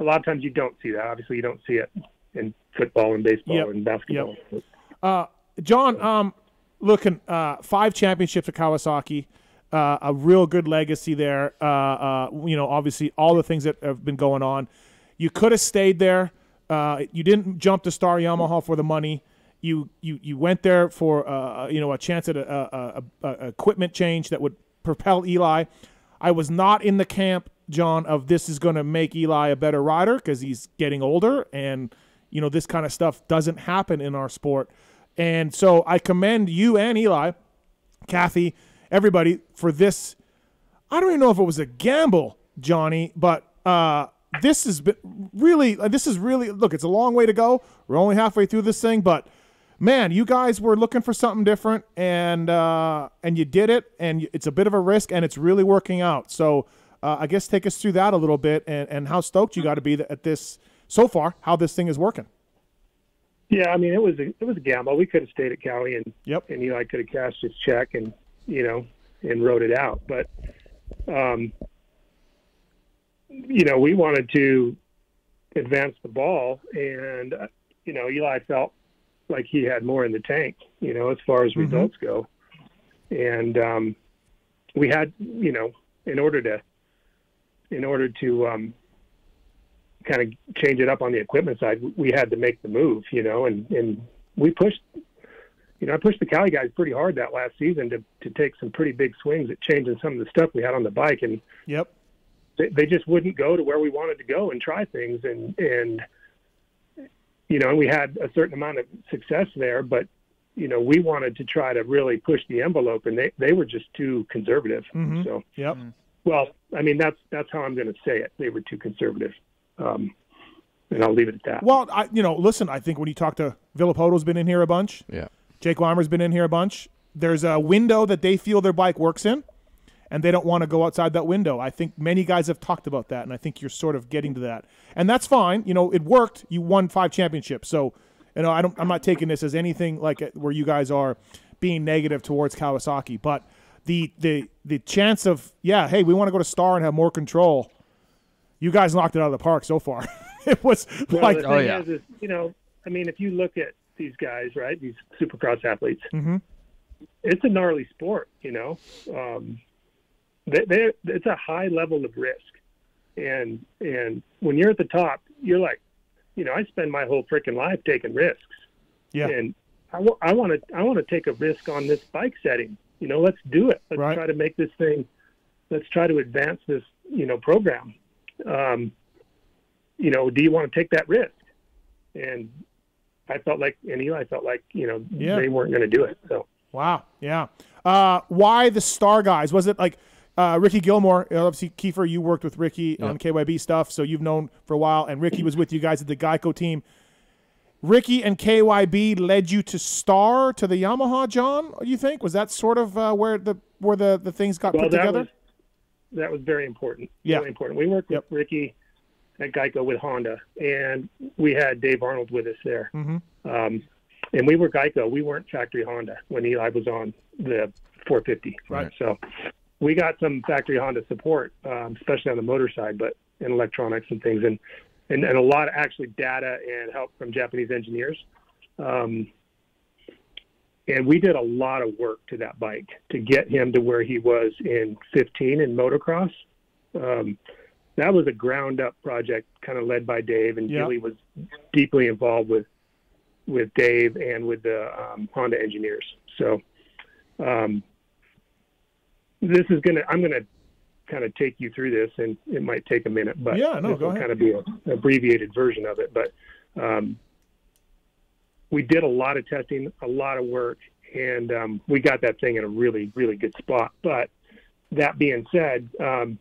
a lot of times you don't see that. Obviously, you don't see it in football and baseball Yep. and basketball. Uh, John, um, looking uh, five championships at Kawasaki, uh, a real good legacy there. Uh, uh, you know, obviously all the things that have been going on. You could have stayed there. Uh, you didn't jump to Star Yamaha for the money. You you you went there for uh, you know a chance at a, a, a, a equipment change that would propel Eli. I was not in the camp, John, of this is going to make Eli a better rider because he's getting older and you know this kind of stuff doesn't happen in our sport. And so I commend you and Eli, Kathy, everybody for this. I don't even know if it was a gamble, Johnny, but uh, this been really. This is really look. It's a long way to go. We're only halfway through this thing, but man, you guys were looking for something different, and uh, and you did it. And it's a bit of a risk, and it's really working out. So uh, I guess take us through that a little bit, and, and how stoked you got to be at this so far. How this thing is working. Yeah, I mean, it was a, it was a gamble. We could have stayed at Kawi and Yep. and Eli could have cashed his check and you know and wrote it out. But um, you know, we wanted to advance the ball, and uh, you know, Eli felt like he had more in the tank. You know, as far as results go, and um, we had you know, in order to in order to um, kind of change it up on the equipment side, we had to make the move, you know, and, and we pushed, you know, I pushed the Kawi guys pretty hard that last season to, to take some pretty big swings at changing some of the stuff we had on the bike. And Yep. they, they just wouldn't go to where we wanted to go and try things. And, and, you know, and we had a certain amount of success there, but, you know, we wanted to try to really push the envelope and they, they were just too conservative. Mhm. So, Yep. well, I mean, that's, that's how I'm going to say it. They were too conservative. Um, and I'll leave it at that. Well, I you know, listen, I think when you talk to Villopoto's been in here a bunch. Yeah. Jake Weimer's been in here a bunch. There's a window that they feel their bike works in, and they don't want to go outside that window. I think many guys have talked about that, and I think you're sort of getting to that, and that's fine. You know, it worked. You won five championships, so you know, I don't. I'm not taking this as anything like where you guys are being negative towards Kawasaki, but the the the chance of yeah, hey, we want to go to Star and have more control. You guys knocked it out of the park so far. it was Well, like the thing is, is, you know, I mean, if you look at these guys, right, these supercross athletes, Mhm. it's a gnarly sport, you know. Um, they, they, it's a high level of risk, and and when you're at the top, you're like, you know, I spend my whole freaking life taking risks, yeah, and I want to I want to take a risk on this bike setting. You know, let's do it. Let's Right. try to make this thing. Let's try to advance this, you know, program. Um, you know, do you want to take that risk? And I felt like, and Eli felt like, you know, Yeah. they weren't going to do it. So Wow. Yeah. Uh, why the star guys? Was it like uh, Ricky Gilmore? uh, Obviously, Keefer, you worked with Ricky on KYB stuff, so you've known for a while, and Ricky was with you guys at the Geico team. Ricky and KYB led you to star to the Yamaha, John. You think was that sort of uh, where the where the, the things got well, put that together? was that was very important. Yeah. Really important. We worked Yep. with Ricky at Geico with Honda, and we had Dave Arnold with us there. Mhm. Um, and we were Geico. We weren't factory Honda when Eli was on the 450. Right. So we got some factory Honda support, um, especially on the motor side, but in electronics and things, and, and and a lot of actually data and help from Japanese engineers. Um, and we did a lot of work to that bike to get him to where he was in 15 in motocross. Um, that was a ground up project, kind of led by Dave, and. Billy was deeply involved with with Dave and with the um, Honda engineers. So um, this is gonna I'm gonna kind of take you through this, and it might take a minute, but Yeah, no, this go will ahead. kind of be an abbreviated version of it. But um, we did a lot of testing, a lot of work, and um, we got that thing in a really, really good spot. But that being said, um,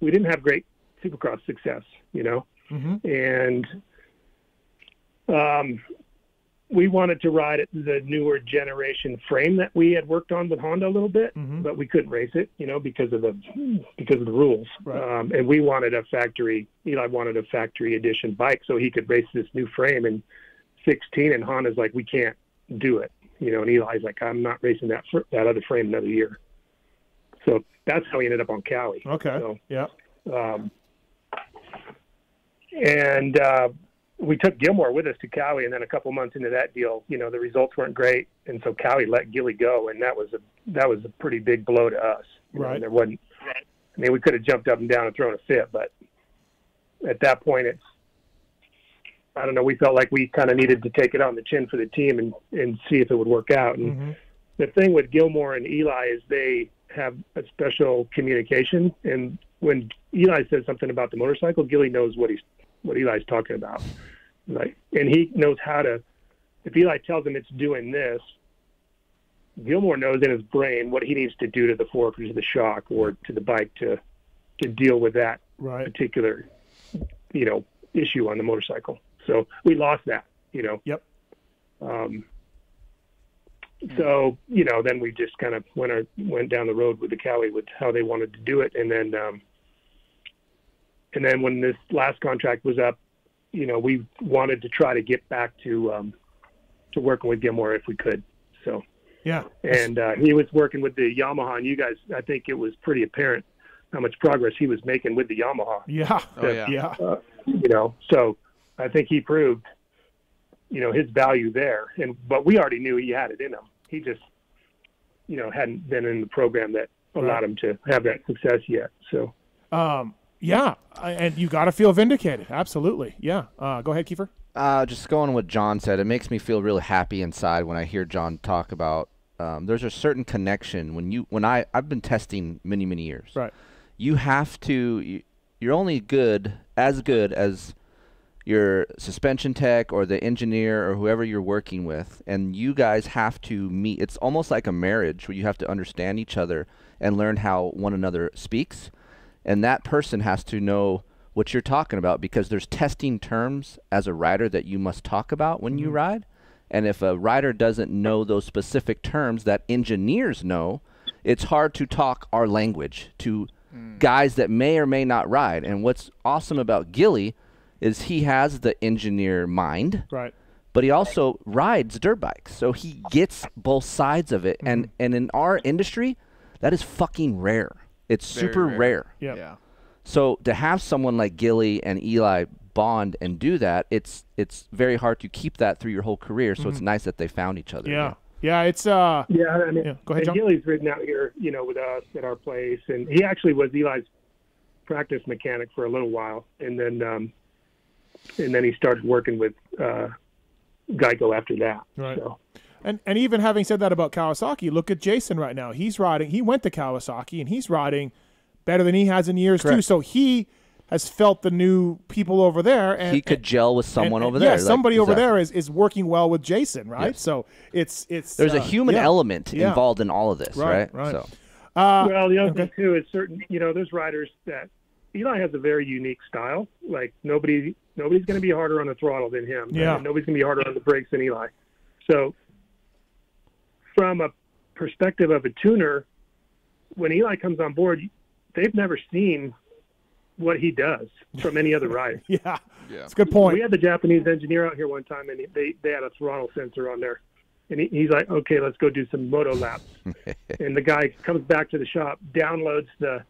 we didn't have great supercross success, you know, Mhm. and um, we wanted to ride at the newer generation frame that we had worked on with Honda a little bit, Mhm. but we couldn't race it, you know, because of the because of the rules. Right. Um, and we wanted a factory. Eli wanted a factory edition bike so he could race this new frame in 16. And Honda's like, we can't do it, you know. And Eli's like, I'm not racing that fr- that other frame another year. So that's how he ended up on Kawi. Okay. So Yeah. um, and uh, we took Gilmore with us to Kawi, and then a couple months into that deal, you know, the results weren't great, and so Kawi let Gilly go, and that was a that was a pretty big blow to us. Right. there wasn't. I mean, we could have jumped up and down and thrown a fit, but at that point, it's. I don't know. We felt like we kind of needed to take it on the chin for the team and and see if it would work out. And Mhm. the thing with Gilmore and Eli is they have a special communication, and when Eli says something about the motorcycle, Gilly knows what he's what Eli's talking about, like, and he knows how to. If Eli tells him it's doing this, Gilmore knows in his brain what he needs to do to the fork or to the shock or to the bike to to deal with that Right. particular, you know, issue on the motorcycle. So we lost that, you know. Yep. Um, so you know, then we just kind of went our, went down the road with the Kawi with how they wanted to do it, and then um, and then when this last contract was up, you know, we wanted to try to get back to um, to working with Gilmore if we could. So Yeah. and uh, he was working with the Yamaha, and you guys, I think it was pretty apparent how much progress he was making with the Yamaha Yeah. Oh, yeah. Yeah. uh, you know. So I think he proved, you know, his value there. And but we already knew he had it in him. He just, you know, hadn't been in the program that allowed him to have that success yet. So Um, yeah. And you got to feel vindicated. Absolutely. Yeah. Uh, go ahead, Keefer. Uh, just going on what John said, it makes me feel really happy inside when I hear John talk about. Um, there's a certain connection when you when I I've been testing many many years. Right. You have to. You, you're only good as good as your suspension tech or the engineer or whoever you're working with, and you guys have to meet. It's almost like a marriage where you have to understand each other and learn how one another speaks, and that person has to know what you're talking about because there's testing terms as a rider that you must talk about when you mm-hmm. ride. And if a rider doesn't know those specific terms that engineers know, it's hard to talk our language to mm. guys that may or may not ride. And what's awesome about Gilly is he has the engineer mind, Right. but he also rides dirt bikes. So he gets both sides of it. And mm-hmm. and in our industry, that is fucking rare. It's Very super rare. rare. Yeah. Yeah. So to have someone like Gilly and Eli bond and do that, it's it's very hard to keep that through your whole career. So it's nice that they found each other. Yeah. Yeah. It's uh. yeah, I mean, Yeah, go ahead, and John. Gilly's ridden out here, you know, with us at our place, and he actually was Eli's practice mechanic for a little while, and then um, and then he started working with uh, Geico after that. Right. So. And and even having said that about Kawasaki, look at Jason right now. He's riding. He went to Kawasaki and he's riding better than he has in years too. So he has felt the new people over there, and He could gel with someone and- over there. Yeah, like- somebody over exactly. there is, is working well with Jason, right? Yes. So it's it's There's a uh, human yeah. element Yeah. involved in all of this, Right, right? right. So Uh, Well, the other okay. thing too is certain. You know, there's riders that Eli has a very unique style. Like nobody, nobody's going to be harder on the throttle than him. Yeah. And nobody's going to be harder on the brakes than Eli. So, from a perspective of a tuner, when Eli comes on board, they've never seen what he does from any other rider. yeah, Yeah. it's a good point. We had the Japanese engineer out here one time, and they they had a throttle sensor on there, and he, he's like, "Okay, let's go do some moto laps." and the guy comes back to the shop, downloads the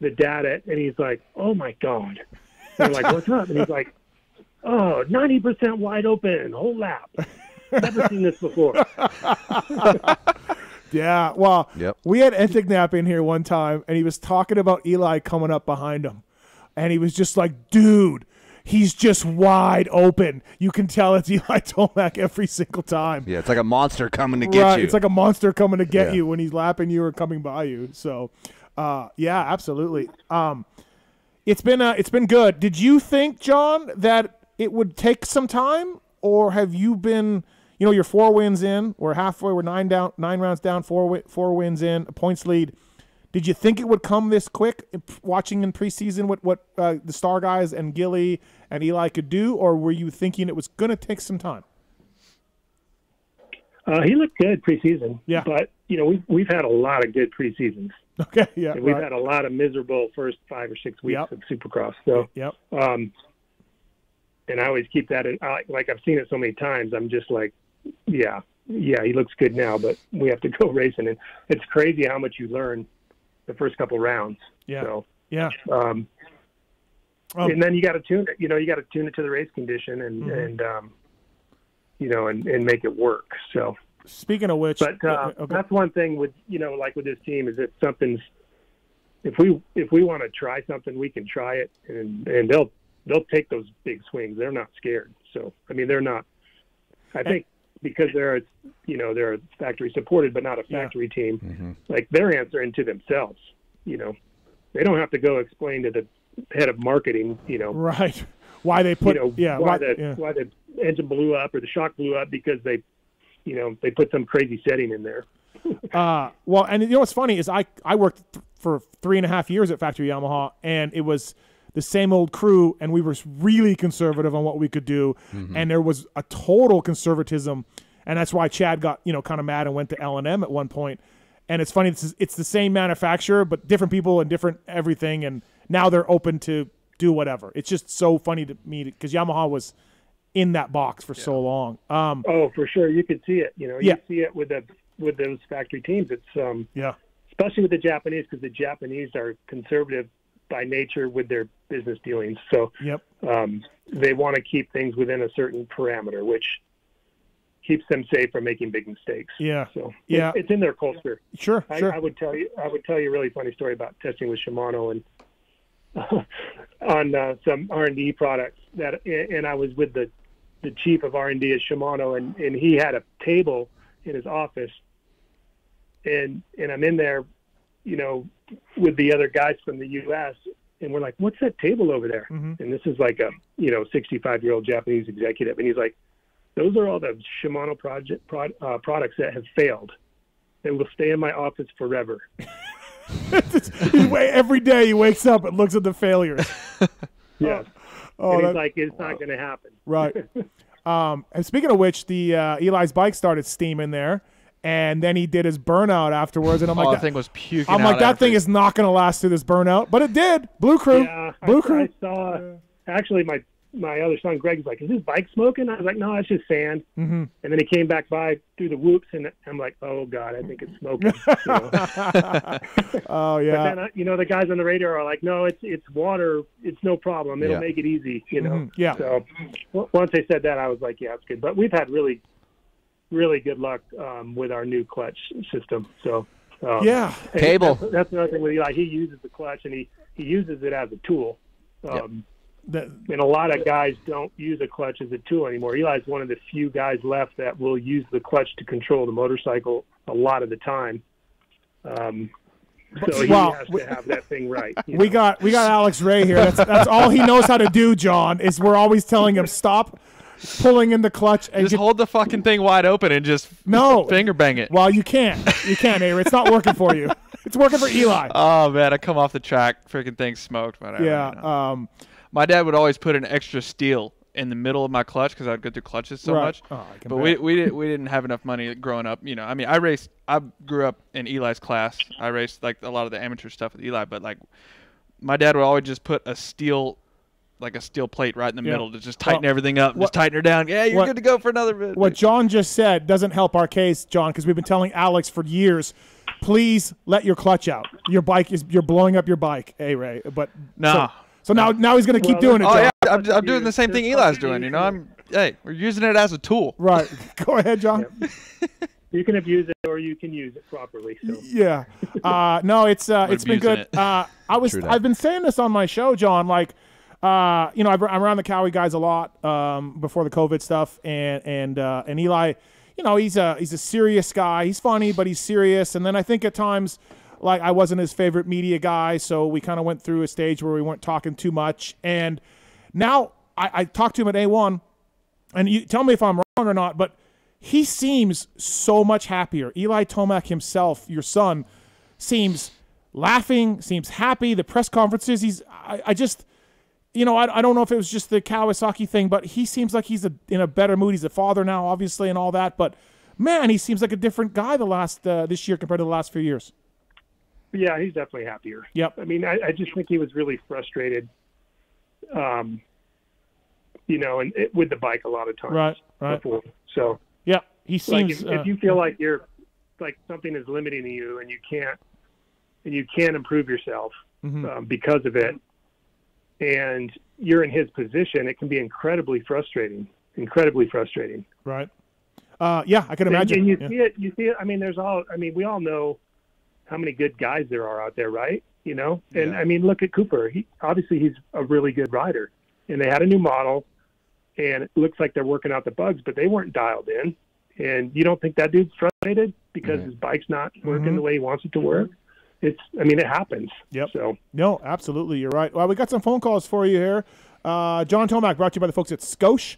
the data, and he's like, "Oh my god!" And we're like, "What's up?" And he's like, "Oh, 90 percent wide open, whole lap. Never seen this before." Yeah, well, Yep. we had Entignap in here one time, and he was talking about Eli coming up behind him, and he was just like, "Dude, he's just wide open. You can tell it's Eli Tomac every single time." yeah, it's like a monster coming to get right, you. it's like a monster coming to get Yeah. you when he's lapping you or coming by you. So, uh, yeah, absolutely. Um, it's been uh, it's been good. Did you think, John, that it would take some time, or have you been? You know, you're four wins in. We're halfway. We're nine down, nine rounds down. Four four wins in, a points lead. Did you think it would come this quick? Watching in preseason what what uh, the Star guys and Gilly and Eli could do, or were you thinking it was going to take some time? Uh, he looked good preseason. Yeah. But you know, we've we've had a lot of good preseasons, Okay, yeah, and we've right. had a lot of miserable first five or six weeks Yep. of Supercross. So. yep. Um, and I always keep that in. I, like I've seen it so many times. I'm just like, yeah, yeah, he looks good now, but we have to go racing, and it's crazy how much you learn the first couple rounds. Yeah. So, Yeah. um, Um, and then you got to tune it. You know, you got to tune it to the race condition and Mhm. and um, you know, and, and make it work. So, Speaking of which, but uh, okay. that's one thing with you know, like with this team, is if something's if we if we want to try something, we can try it, and and they'll they'll take those big swings. They're not scared. So, I mean, they're not. I think because they're you know they're factory supported, but not a Yeah. factory team. Mm-hmm. Like they're answering to themselves. You know, they don't have to go explain to the head of marketing. You know, right? Why they put you know yeah why why, the yeah. why the engine blew up or the shock blew up because they you know they put some crazy setting in there Uh, well, and you know what's funny is I I worked th- for three and a half years at Factory Yamaha, and it was the same old crew, and we were really conservative on what we could do, and there was a total conservatism, and that's why Chad got you know kind of mad and went to L and M at one point. And it's funny, it's, it's the same manufacturer, but different people and different everything, and now they're open to do whatever. It's just so funny to me because Yamaha was in that box for so long. Um, oh for sure you could see it you know Yeah. you see it with the with those factory teams it's um yeah, especially with the japanese because the japanese are conservative by nature with their business dealings. So yep, um they want to keep things within a certain parameter which keeps them safe from making big mistakes. Yeah, so Yeah. it's in their culture. Sure, I, sure. I would tell you, I would tell you a really funny story about testing with Shimano and on uh, some R and D products that, and I was with the the chief of R and D at Shimano, and and he had a table in his office, and and I'm in there, you know, with the other guys from the U.S. And we're like, "What's that table over there?" Mhm. And this is like a you know 65 year old Japanese executive, and he's like, "Those are all the Shimano project prod, uh, products that have failed. They will stay in my office forever." Every day he wakes up and looks at the failures. Yes. Oh, and that- he's like, it's not going to happen. right. Um, and speaking of which, the uh, Eli's bike started steaming there, and then he did his burnout afterwards, and I'm oh, like, that that, thing was puking. I'm out like, that thing it. is not going to last through this burnout, but it did. Blue Crew, Yeah, I, Blue Crew. I saw. Actually, my my other son Greg's like, "Is his bike smoking?" I was like, "No, it's just sand." hmm And then he came back by through the whoops, and I'm like, "Oh God, I think it's smoking." you know? oh But yeah, then, uh, you know, the guys on the radio are like, "No, it's it's water. It's no problem. It'll Yeah. make it easy." You know. Mhm, yeah. So w- once they said that, I was like, "Yeah, it's good." But we've had really, really good luck um, with our new clutch system. So. Um, yeah, Cable. That's, that's another thing with Eli. He uses the clutch and he, he uses it as a tool. Um, The- And a lot of guys don't use a clutch as a tool anymore. Eli's one of the few guys left that will use the clutch to control the motorcycle a lot of the time. Um, so he Well, has we- to have that thing right. you we know. got we got Alex Ray here. That's that's all he knows how to do. John is we're always telling him stop pulling in the clutch and Just get, hold the fucking thing wide open and just no. finger bang it. Well, you can't. You can't, Avery. It's not working for you. It's working for Eli. Oh man, I come off the track, freaking thing smoked. Whatever. yeah. you know. Um. my dad would always put an extra steel in the middle of my clutch because I'd go through clutches so right. much. Oh, But bet. we we didn't we didn't have enough money growing up. You know, I mean, I raced. I grew up in Eli's class. I raced like a lot of the amateur stuff with Eli. But like, my dad would always just put a steel, like a steel plate right in the Yeah. middle to just tighten Well, everything up, what- just tighten her down. Yeah, you're what- good to go for another bit. what John just said doesn't help our case, John, because we've been telling Alex for years. Please let your clutch out. Your bike is you're blowing up your bike, hey Ray. But Nah. So, so now now he's gonna keep Well, doing it, Oh John. yeah, I'm, I'm doing the same thing Eli's doing. You know. I'm hey, we're using it as a tool. Right. Go ahead, John. You can abuse it or you can use it properly. So Yeah. Uh, no, it's uh, it's been good. it. Uh, I was I've been saying this on my show, John. Like, uh, you know, I'm around the Kawi guys a lot um, before the COVID stuff, and and uh, and Eli, you know, he's a he's a serious guy. He's funny, but he's serious. And then I think at times, like, I wasn't his favorite media guy, so we kind of went through a stage where we weren't talking too much. And now I, I talked to him at A1, and you tell me if I'm wrong or not, but he seems so much happier. Eli Tomac himself, your son, seems laughing, seems happy. The press conferences, he's, I, I just, you know, I, I don't know if it was just the Kawasaki thing, but he seems like he's a, in a better mood. He's a father now, obviously, and all that. But man, he seems like a different guy the last uh, this year compared to the last few years. yeah, he's definitely happier. Yep. I mean, I, I just think he was really frustrated. Um, you know, and it, with the bike a lot of times. Right, right. Before. So, Yeah, he like, seems. if, uh, if you feel like you're like something is limiting you and you can't and you can't improve yourself Mhm. um, because of it, and you're in his position, it can be incredibly frustrating. Incredibly frustrating. Right. Uh, yeah, I can imagine. And you Yeah. see it. You see it. I mean, there's all. I mean, we all know how many good guys there are out there, right? You know. And Yeah. I mean, look at Cooper. He obviously he's a really good rider, and they had a new model, and it looks like they're working out the bugs, but they weren't dialed in. And you don't think that dude's frustrated because Mhm. his bike's not working Mhm. the way he wants it to work? It's. I mean, it happens. Yep. So No, absolutely, you're right. Well, we got some phone calls for you here. Uh, John Tomac brought to you by the folks at Scotia.